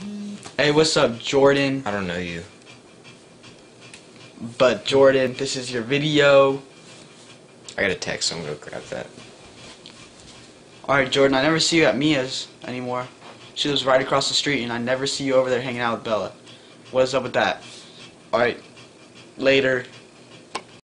Hey, what's up, Jordan? I don't know you. But Jordan, this is your video. I got a text, so I'm gonna grab that. Alright, Jordan, I never see you at Mia's anymore. She lives right across the street, and I never see you over there hanging out with Bella. What is up with that? Alright, later.